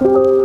you